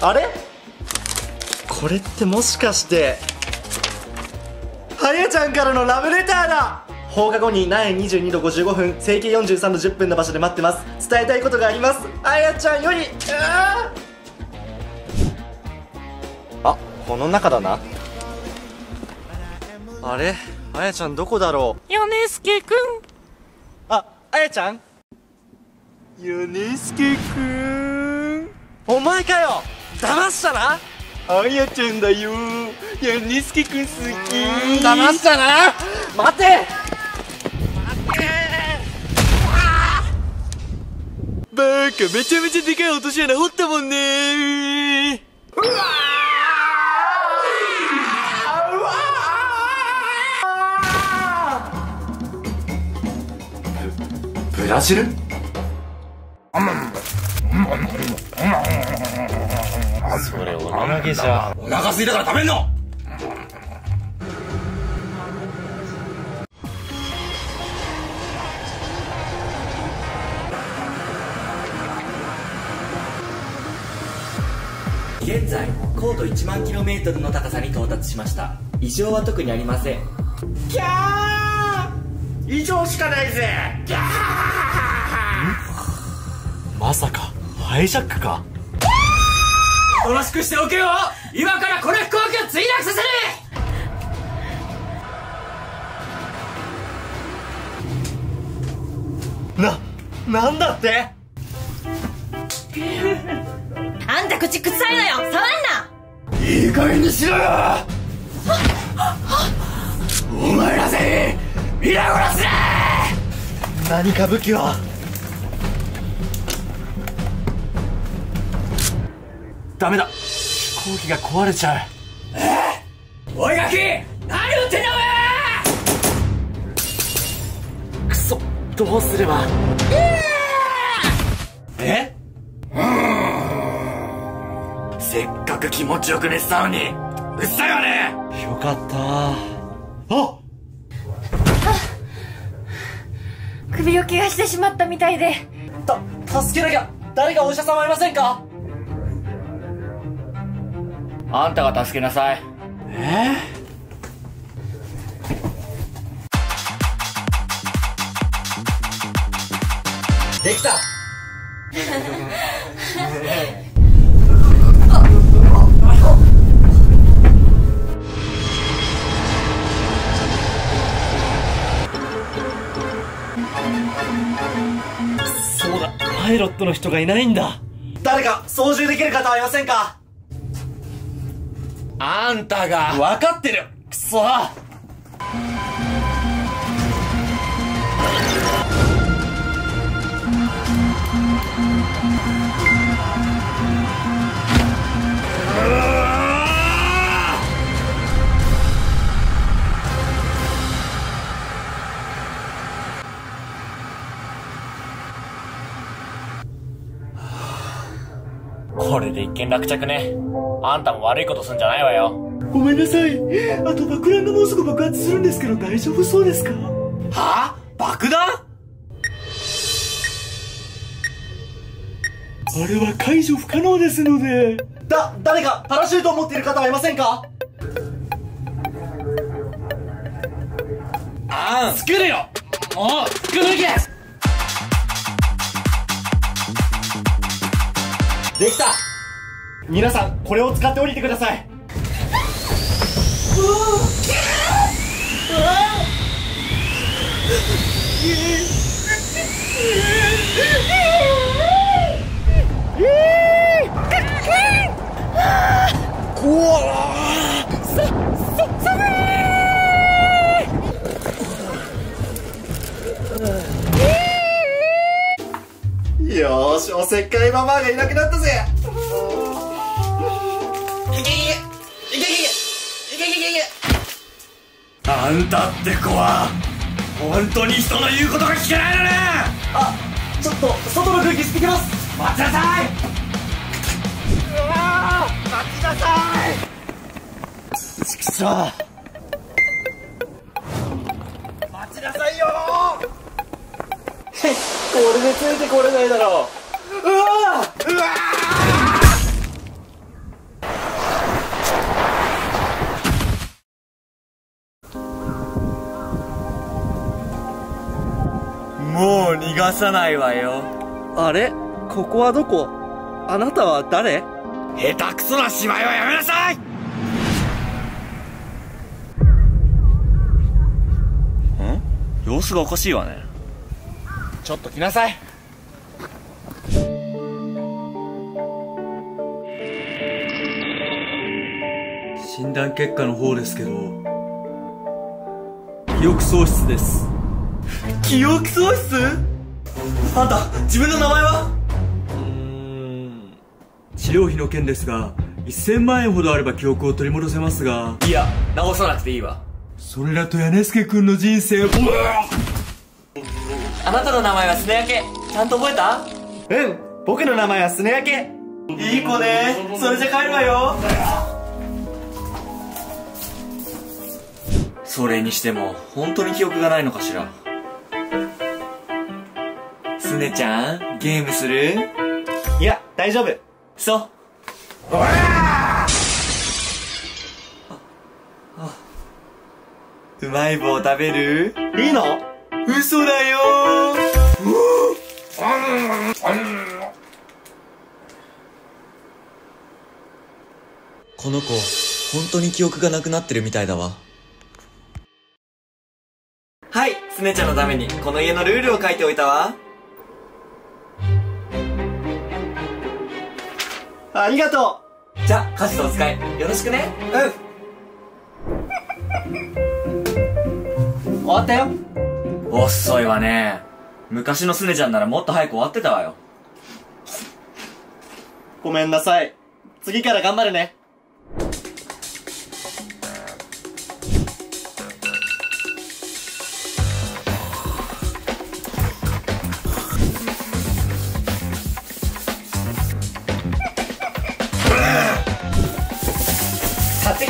あれ？これってもしかしてはやちゃんからのラブレターだ！放課後に苗22度55分整形43度10分の場所で待ってます。伝えたいことがあります。あやちゃんよりああこの中だな。あれ？あやちゃんどこだろう？米助くん。ああやちゃん？米助くん。お前かよ騙したな。あやちゃんだよ。米助くん好き。騙したな。待て。バーカめちゃめちゃでかい落とし穴掘ったもんね。うわブブラジル？それお土産じゃ。お腹空いたから食べんの！現在高度1万 km の高さに到達しました。異常は特にありません。キャー！異常しかないぜ。キャー！まさかハイジャックかおとなしくしておけよ。今からこの飛行機を墜落させる。な、なんだって？あんた口臭いのよ。触んな。いい加減にしろよ。お前ら全員皆殺しだ何か武器は？ダメだ。飛行機が壊れちゃう。おいガキ何言ってんだくそどうすれば？えせっかく気持ちよく寝てたのにうっさいわね！よかった。あ首を怪我してしまったみたいで。た助けなきゃ誰かお医者様いませんか？あんたが助けなさい。えできた。そうだ。パイロットの人がいないんだ。誰か操縦できる方はいませんか？あんたが。分かってるくそこれで一件落着ね。あんたも悪いことすんじゃないわよ。ごめんなさい。あと爆弾がもうすぐ爆発するんですけど大丈夫そうですか？は？あ爆弾？あれは解除不可能ですので。だ誰かパラシュートを持っている方はいませんか？あん。作るよ。もう作るげできた皆さんこれを使って降りてください。よーしおせっかいママがいなくなったぜあんたって子は本当に人の言うことが聞けないのね！あちょっと外の空気吸ってきます。待ちなさい！待ちなさい！ちくしょう待ちなさいよ これでついてこれないだろう。うわうわ逃さないわよ。あれ？ここはどこ？あなたは誰？下手くそな芝居はやめなさい！様子がおかしいわね。ちょっと来なさい。診断結果の方ですけど記憶喪失です記憶喪失？あんた自分の名前は？治療費の件ですが1000万円ほどあれば記憶を取り戻せますが。いや直さなくていいわ。それだと柳助君の人生をあなたの名前はスネヤケちゃんと覚えた？うん。僕の名前はスネヤケいい子ね。それじゃ帰るわよ。それにしても本当に記憶がないのかしら？スネちゃんゲームする？いや大丈夫。そう。うまい棒食べる？いいの？嘘だよ。この子本当に記憶がなくなってるみたいだわ。はいスネちゃんのためにこの家のルールを書いておいたわありがとじゃあ家事のお使いよろしくね。う終わったよ。うん遅いわね。昔のスネちゃんならもっと早く終わってたわよ。ごめんなさい。次から頑張るね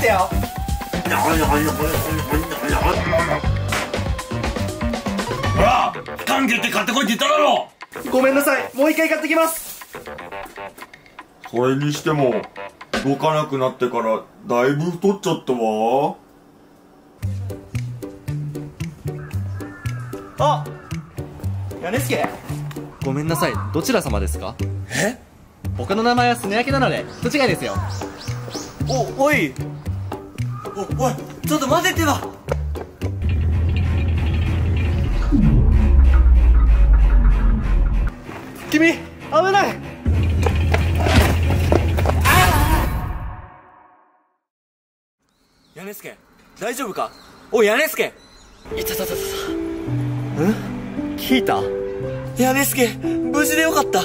てよ。ほら関係って買ってこいって言っただろ。ごめんなさい。もう一回買ってきます。それにしても、動かなくなってから、だいぶ太っちゃったわ。あ屋根助ごめんなさい。どちら様ですか？え？僕の名前はスネヤケなので人違いですよ。おおいおおいちょっと待てってば。君危ない。屋根助大丈夫か？おい屋根助。いたたたたうん？聞いた？屋根助無事でよかった。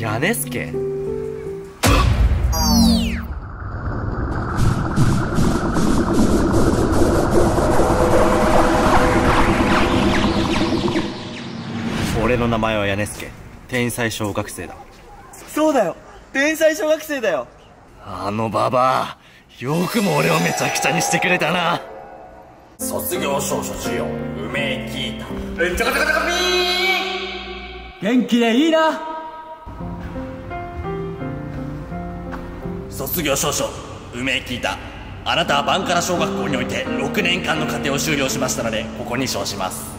屋根助？俺の名前は屋根助天才小学生だ。そうだよ。天才小学生だよ。あのババアよくも俺をめちゃくちゃにしてくれたな。卒業証書しよう梅聞いた。えちゃかちゃかちゃかピ元気でいいな。ー卒業証書梅聞いた。あなたはバンカラ小学校において6年間の課程を修了しましたのでここに称します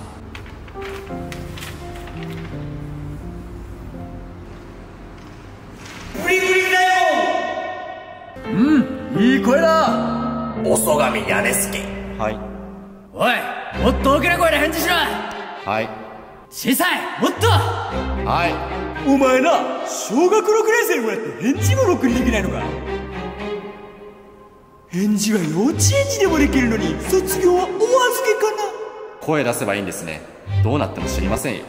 遅神屋根助はい。おいもっと大きな声で返事しろ。はい。小さいもっと。はい。お前な小学6年生にもらって返事もろくにできないのか。返事は幼稚園児でもできるのに卒業はお預けかな。声出せばいいんですね。どうなっても知りませんよ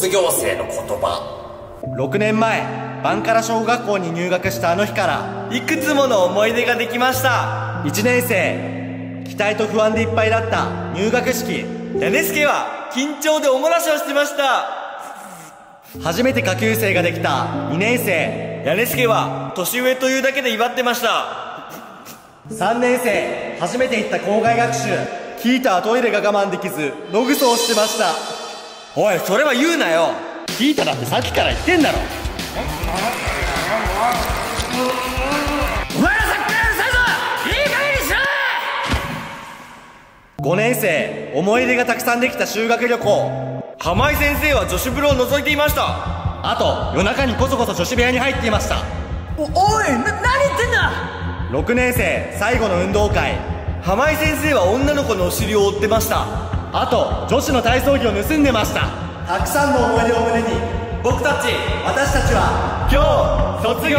卒業生の言葉。6年前バンカラ小学校に入学したあの日からいくつもの思い出ができました。1年生期待と不安でいっぱいだった入学式。屋根助は緊張でおもらしをしてました。初めて下級生ができた2年生。屋根助は年上というだけで威張ってました。3年生初めて行った校外学習。キータはトイレが我慢できず野ぐそをしてましたおいそれは言うなよ。聞いただってさっきから言ってんだろ。5年生思い出がたくさんできた修学旅行。浜井先生は女子風呂を覗いていました。あと夜中にこそこそ女子部屋に入っていました。おおいな何言ってんだ。6年生最後の運動会。浜井先生は女の子のお尻を追ってましたあと女子の体操着を盗んでました。たくさんの思い出を胸に僕たち私たちは今日卒業。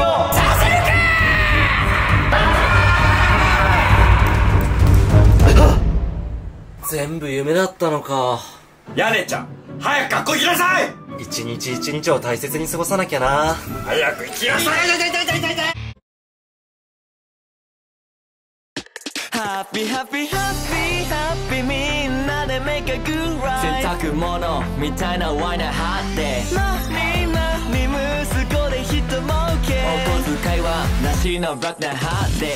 全部夢だったのか。屋根ちゃん早く学校行きなさい。一日一日を大切に過ごさなきゃな。早く行きなさい。ハッピーハッピーハッピーハッピー make a good ride 洗濯物みたいなワイナー張って。息子で人儲け。お小遣いはなしのバックなハーデ